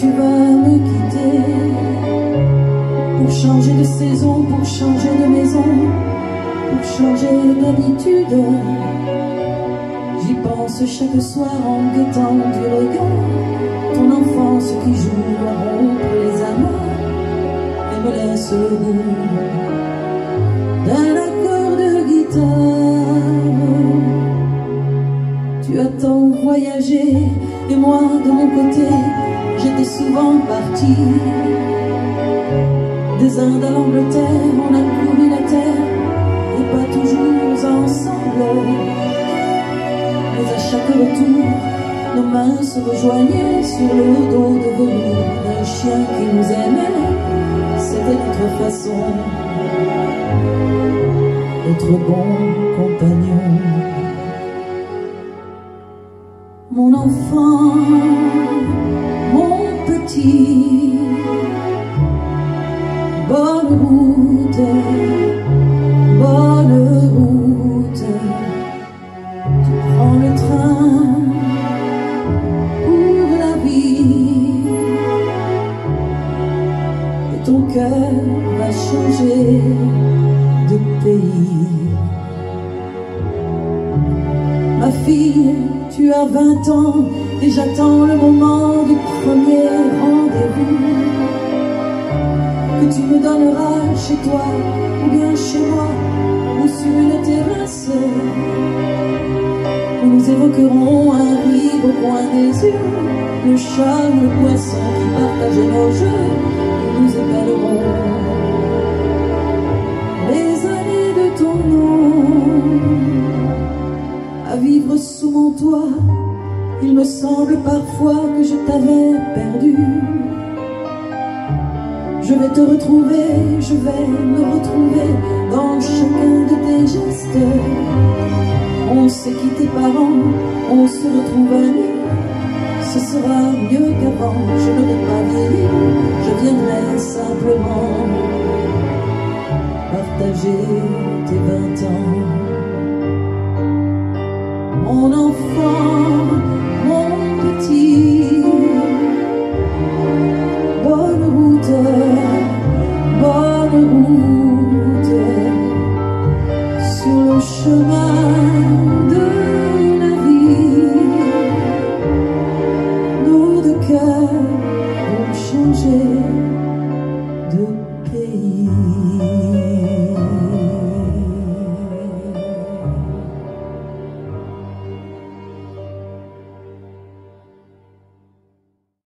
tu vas me quitter. Pour changer de saison, pour changer de maison Pour changer d'habitude. J'y pense chaque soir en guettant du regard. Ton enfance qui joue à rompre les amas Et me laisse le d'un accord de guitare. Tu as tant voyagé et moi de mon côté souvent parti Des Indes à l'Angleterre, on a couru la terre Et pas toujours ensemble mais à chaque retour, nos mains se rejoignaient sur le dos de velours d'un chien qui nous aimait. C'était notre façon, notre bon ton cœur va changer de pays. Ma fille, tu as vingt ans et j'attends le moment du premier rendez-vous. Que tu me donneras chez toi ou bien chez moi ou sur une terrasse. Où nous évoquerons un rire au coin des yeux, le chat le poisson qui partageait nos jeux, il me semble parfois que je t'avais perdu. Je vais te retrouver, je vais me retrouver dans chacun de tes gestes. On s'est quitté parents, on se retrouve amis. Ce sera mieux qu'avant, je n'aurai pas vieilli. Je viendrai simplement partager tes vingt ans. Mon enfant, chemin de la vie. Nos deux cœurs vont changer de